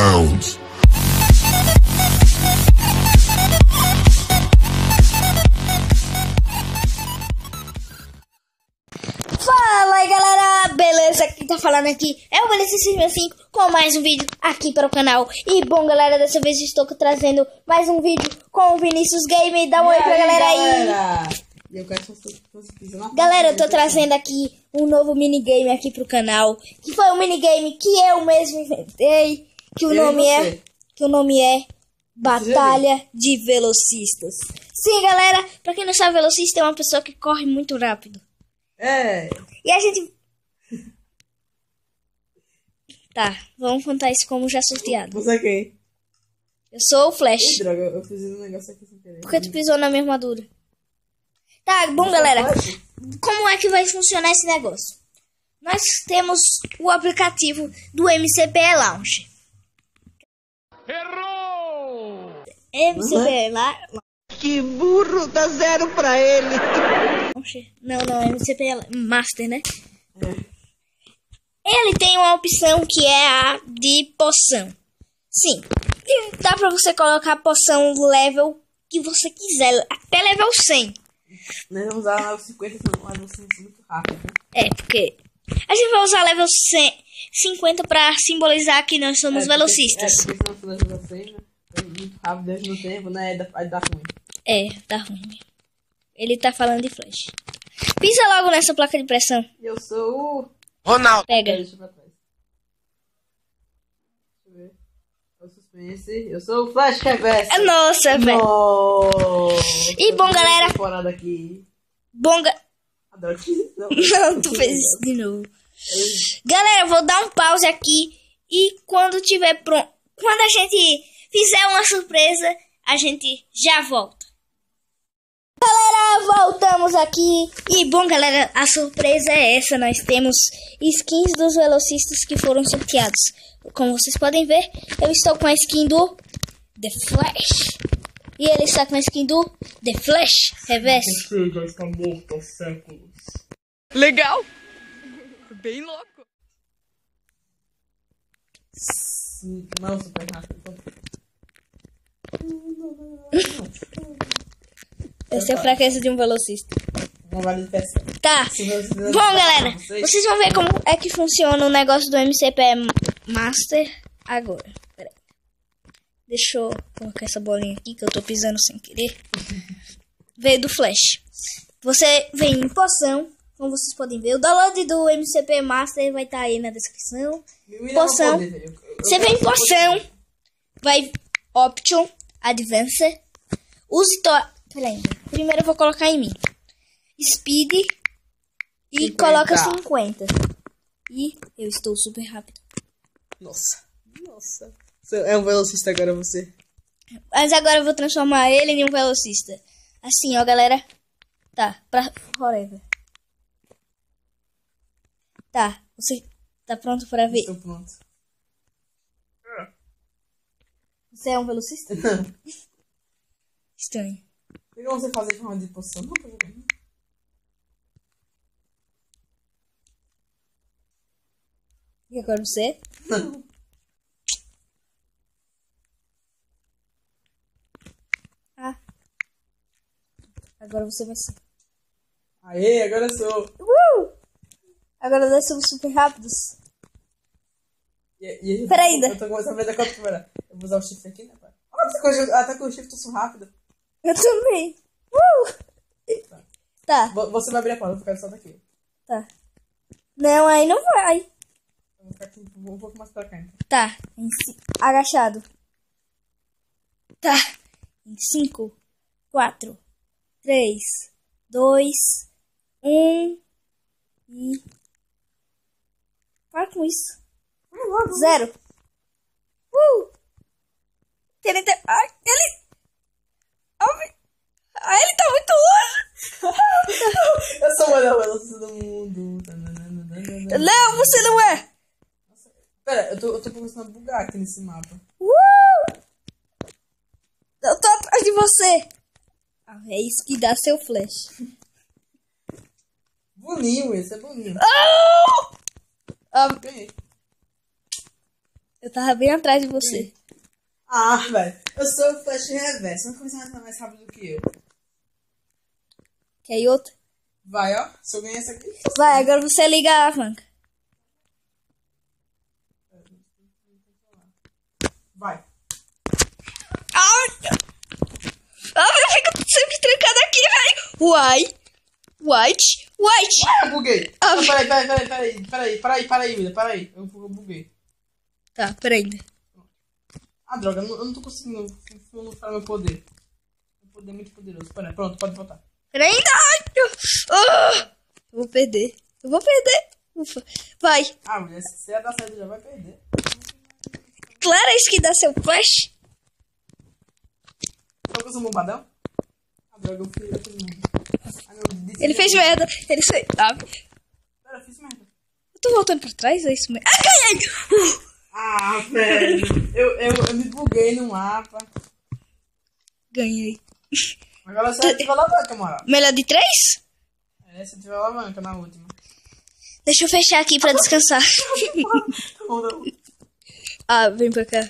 clowns. Fala aí galera, beleza? Quem tá falando aqui é o Beleza65 com mais um vídeo aqui para o canal. E bom galera, dessa vez estou trazendo mais um vídeo com o Vinícius Game. Dá um oi pra galera aí. Eu pise na Galera, eu tô dele, trazendo aqui um novo minigame aqui pro canal. Que foi um minigame que eu mesmo inventei. Que o Eu nome é. você. Que o nome é Batalha de Velocistas. Sim, galera, pra quem não sabe, velocista é uma pessoa que corre muito rápido. É. E a gente. Tá, vamos contar isso como já sorteado. Você é quem? Eu sou o Flash. Ih, droga, eu fiz um negócio aqui sem querer. Por que tu pisou na minha armadura? Tá, bom, galera. Como é que vai funcionar esse negócio? Nós temos o aplicativo do MCP Launch. Errou! MCP La- Que burro, dá zero pra ele. Não, não, MCP Master, né? Ele tem uma opção que é a de poção. Sim, e dá pra você colocar a poção level que você quiser, até level 100. Nós vamos usar level 50, mas você é muito rápido, né? É, porque a gente vai usar level 100, 50 pra simbolizar que nós somos É, porque- velocistas. É, porque senão você level 100, né? É muito rápido desde no tempo, né? Aí dá, dá ruim. É, tá ruim. Ele tá falando de flash. Pisa logo nessa placa de pressão. Eu sou o... Ronaldo. Pega. Deixa pra trás. Deixa eu ver. É o suspense. Eu sou o Flash Reverse. É nossa, velho. Nossa. E bom, galera. Temporada aqui. Bonga. Adoro que... Não, Não, tu fez isso de novo. Galera, eu vou dar um pause aqui. E quando tiver pronto. Quando a gente fizer uma surpresa, a gente já volta. Galera, voltamos aqui. E bom, galera, a surpresa é essa. Nós temos skins dos velocistas que foram sorteados. Como vocês podem ver, eu estou com a skin do The Flash. E ele está com a skin do The Flash Reverse. Você já está morto há séculos. Legal. Bem louco. Sim, não, super rápido. Essa é a fraqueza de um velocista. Não vale. Tá. Bom, tá galera, vocês- vão ver como é que funciona o negócio do MCP Master agora. Peraí. Deixa eu colocar essa bolinha aqui que eu tô pisando sem querer. Veio do Flash. Você vem em poção, como vocês podem ver. O download do MCP Master vai estar aí na descrição. Poção. Você vem em poção, vai Option, Advance, use to... Peraí, primeiro eu vou colocar em mim. Speed e 50. coloca 50. E eu estou super rápido. Nossa. Nossa. É um velocista agora, você. Mas agora eu vou transformar ele em um velocista. Assim, ó, galera. Tá, pra forever. Tá, você tá pronto pra ver? Estou pronto. Você é um velocista? Estranho. O que você fazer forma de poção? Não, tô jogando. E agora você? Não. Ah. Agora você vai ser. Aê, agora sou. Uh! Agora nós somos super rápidos. E, e, Pera ainda. Eu tô começando a ver da qual câmera. Vou usar o shift aqui, né, pai? Com- ah, tá com o shift, eu sou rápido. Eu também. Uh! Tá, Vo- Você vai abrir a porta, eu vou ficar só daqui. tá. Não, aí não vai. Eu vou ficar aqui um pouco mais pra cá, então. Tá, agachado. Tá. Em 5, 4, 3, 2, 1 e. Para com isso. Zero. Uh! Ele tá. Ai, ele. Ai, ai, ele tá muito longe. Eu sou o melhor velocista do mundo. Não, você não é. Pera, eu tô, eu tô começando a bugar aqui nesse mapa. Uh! Eu tô atrás de você. Ah, é isso que dá seu flash. Boninho, esse é boninho. Ah! Ah. Eu tava bem atrás de você. Ah, velho. Eu sou o Flash Reverso. Não começa a mais rápido do que eu. Quer ir outra? Vai, ó. Se eu ganhar essa aqui. Vai, agora você liga a alavanca. Vai. Ai! Ah, eu fico sempre trancado aqui, velho. White. White. White. Ah, buguei. Ah. Peraí, peraí, peraí, peraí, peraí, peraí, peraí, peraí. Eu, eu buguei. Tá, peraí. Ah, droga, eu não, eu não tô conseguindo mostrar meu poder. Meu poder é muito poderoso. Pera, pronto, pode voltar. Peraí. Ai, ah, eu vou perder. Eu vou perder. Ufa. Vai. Ah, William, se você dar certo já vai perder. Claro, é isso que dá seu flash. Sabe que eu sou bombadão? Ah, droga, eu fiz, eu fiz merda. Ah, Ele fez merda. Ele fez. Ah, Pera, eu fiz merda. eu tô voltando pra trás, é isso mesmo. Ah! Uh, Ah, velho. Eu, eu, eu me buguei no mapa. ganhei. Agora você ativa a alavanca, moral. Melhor de três? É, você ativa a alavanca na última. Deixa eu fechar aqui pra descansar. Tá tá ah, vem pra cá.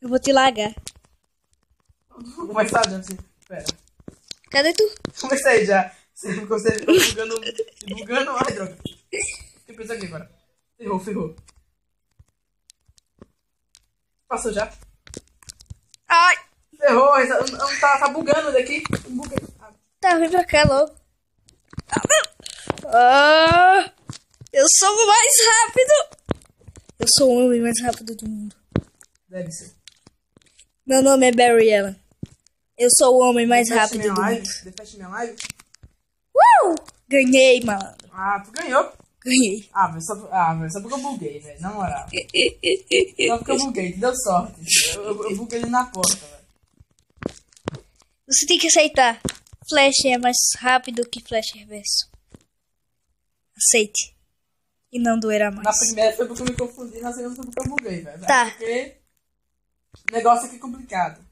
Eu vou te largar. Vou começar já, assim. Pera. Cadê tu? Comecei já. Você ficou bugando. Bugando. Ai, droga. Tem coisa aqui agora. Ferrou, ferrou. Passou já. Ai! Ferrou, tá, tá bugando daqui. Buga. Ah, Tá, vem pra cá logo. Ah, eu sou o mais rápido. Eu sou o homem mais rápido do mundo. deve ser. Meu nome é Barry Allen. Eu sou o homem mais rápido do live. mundo. Defeche minha live. Uh! Ganhei, malandro. Ah, tu ganhou. Ganhei. Ah, mas só, ah, mas só porque eu buguei, velho. Na moral. Só porque eu buguei, tu deu sorte. Eu, eu, eu buguei ele na porta, velho. Você tem que aceitar. Flash é mais rápido que Flash reverso. Aceite. E não doerá mais. Na primeira foi porque eu me confundi, na segunda foi porque eu buguei, velho. Tá. Porque o negócio aqui é complicado.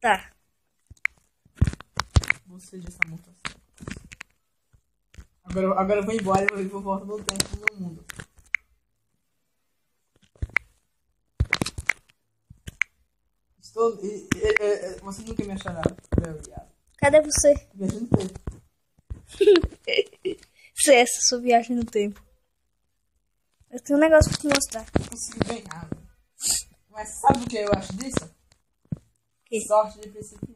Tá. Você muito assim. Agora, agora eu vou embora e vou, voltar no tempo no mundo. Estou. E, e, e, você nunca me achará. Obrigado. Cadê você? Viajando no tempo. Cessa sua viagem no tempo. Eu tenho um negócio pra te mostrar. Consegui ganhar. Mas sabe o que eu acho disso? Que? Sorte de princípio.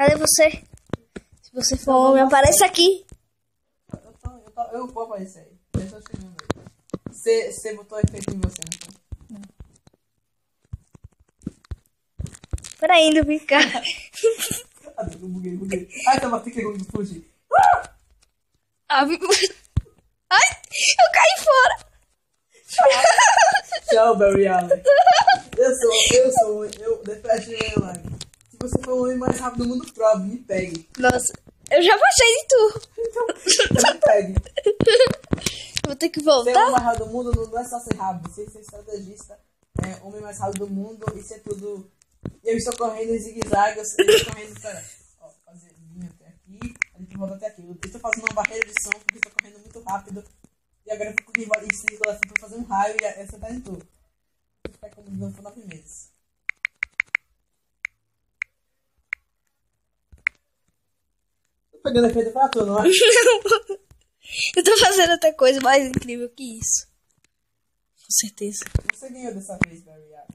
Cadê você? Se você for homem, apareça aqui. Eu, tô, eu, tô, eu vou aparecer aí. Eu tô chegando aí. Você, você botou efeito em você, não foi? Peraí, indo ficar. Ah, eu buguei, buguei. Ai, tava aqui que fugir. Ah, vi- Ai, eu caí fora. Tchau, Barry Allen. Eu sou, eu sou, eu defesto minha live. Você for o homem mais rápido do mundo, prove, me pegue. Nossa, eu já passei de tu. Então, me pegue. Vou ter que Ser o homem voltar. mais rápido do mundo não é só ser rápido, ser, ser estrategista, é homem mais rápido do mundo, isso é tudo. Eu estou correndo em zigue-zague, eu estou correndo, pera, ó, fazer vir até aqui, a gente volta até aqui. Eu estou fazendo uma barreira de som porque estou correndo muito rápido. E agora eu fico com rival assim pra fazer um raio e essa tá em tu. Vou ficar como não for nove meses. Pegando efeito pra tu, não é? Eu tô fazendo outra coisa mais incrível que isso. Com certeza. Você ganhou dessa vez, Barry Allen.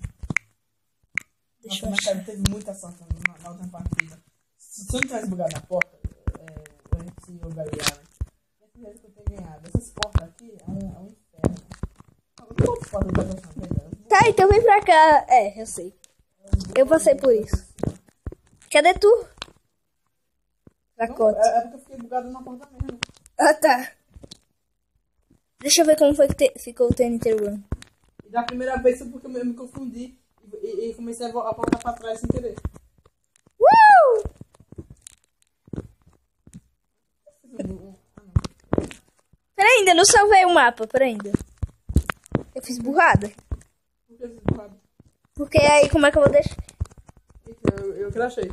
Deixa Nossa, eu teve muita sorte na, na última partida. Se você não tivesse bugado na porta, é, eu ia o Barry Allen. É que mesmo que eu tenho ganhado. Essas portas aqui é um, é um inferno. Quantas portas eu já gostei delas? Tá, então vem pra cá. É, eu sei. Eu passei por isso. Cadê tu? Não, conta. É, é porque eu fiquei bugado na conta mesmo. Ah, tá. Deixa eu ver como foi que te... ficou o TNT Run. Da primeira vez foi porque eu me confundi e, e comecei a, a voltar pra trás sem querer. Uh! Peraí, ainda não salvei o mapa, peraí ainda. Eu fiz burrada. Por que eu fiz burrada? Porque aí como é que eu vou deixar? Eu, eu crachei.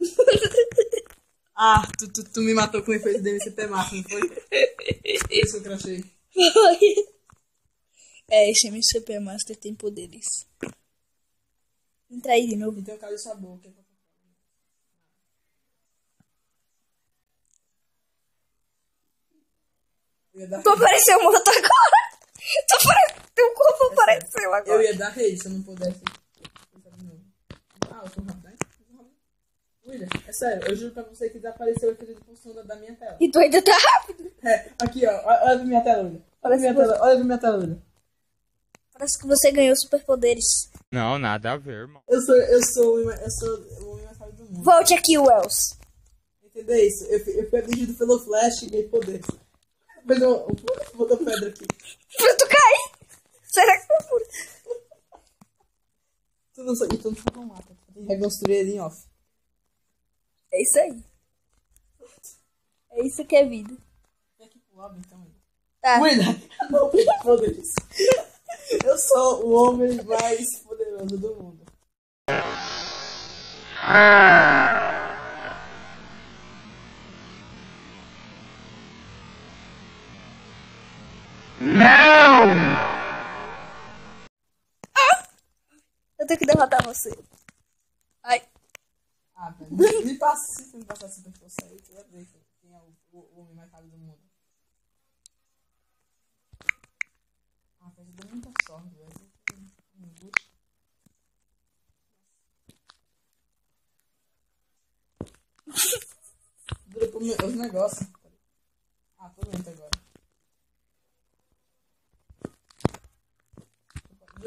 Ah, tu, tu, tu me matou com o efeito do MCP Massa, não foi? Isso eu crachei. Foi. É, esse MCP Master tem poderes. Entra aí de novo. Tem o cara de sabor. Que é. Eu Tu apareceu morto agora. Tu apare... Teu corpo apareceu Eu agora. ia dar rei se eu não pudesse. Ah, eu sou rápido, hein? Eu sou rápido. William, é sério, eu juro pra você que desapareceu aquele de função da, da minha tela. E tu ainda tá rápido. É, aqui ó, olha pra minha tela, William. Olha pra Parece minha tela, olha pra minha tela, William. Parece que você ganhou superpoderes. Não, nada a ver, irmão. Eu sou, eu sou, o homem- eu sou o homem mais rápido do mundo. Volte aqui, Wells. Entendeu isso? Eu, fui- eu fui atingido pelo Flash e ganhei poder. Mas eu, eu vou dar pedra aqui. Pra tu cair. Será que foi por Tu não sabe, tu não o que reconstruir ele em off. É isso aí. É isso que é vida. Aqui pro lobby então. William. Tá. William, não tem poderes. Eu sou o homem mais poderoso do mundo. Eu tenho que derrotar você. Ai. Ah, velho. Me passa, se me passar super força aí, tu vai ver quem é o, o, homem mais rápido do mundo. Ah, mas deu muita sorte, velho. Um pro meu- os negócios. Ah, tô lento agora.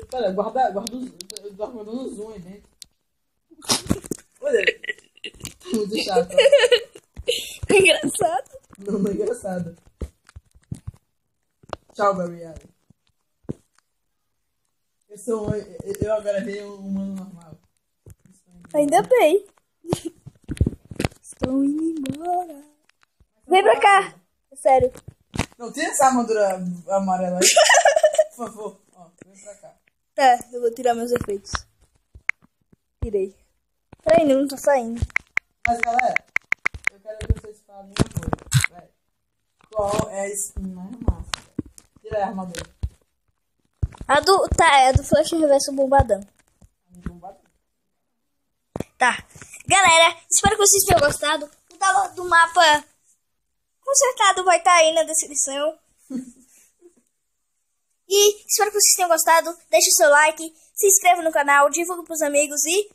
Pera, guarda, guarda os. Eu tô guardando o zoom aí dentro. Muito chato. Engraçado. Não, não é engraçado. Tchau, Barry Allen. Eu sou eu- agora virei um humano normal. Ainda bem. Estou indo embora. Vem pra cá. É sério. Não, tira essa armadura amarela aí. Por favor. Ó, vem pra cá. Tá, eu vou tirar meus efeitos. Tirei. Peraí, não tá saindo. Mas galera, eu quero que vocês falem uma coisa, velho. Qual é a skin mais massa? Tira a armadura. A do. Tá, é a do Flash Reverso Bombadão. Tá. Galera, espero que vocês tenham gostado. O download do mapa consertado vai estar aí na descrição. E espero que vocês tenham gostado. Deixe o seu like, se inscreva no canal, divulgue pros amigos e.